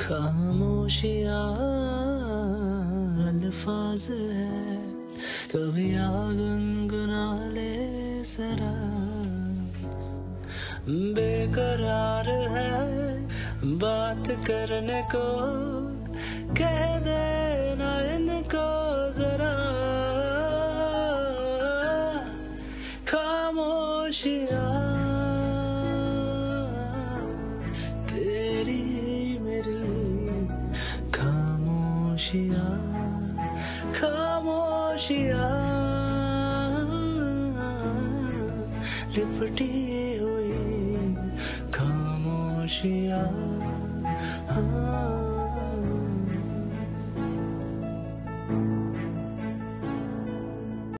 खामोशिया अल्फाज है। कभी आ गुनगुना ले सरा। बेकरार है बात करने को। कह देना इनको जरा। खामोशिया खामोशिया खामोशिया लिपटी हुई खामोशिया हाँ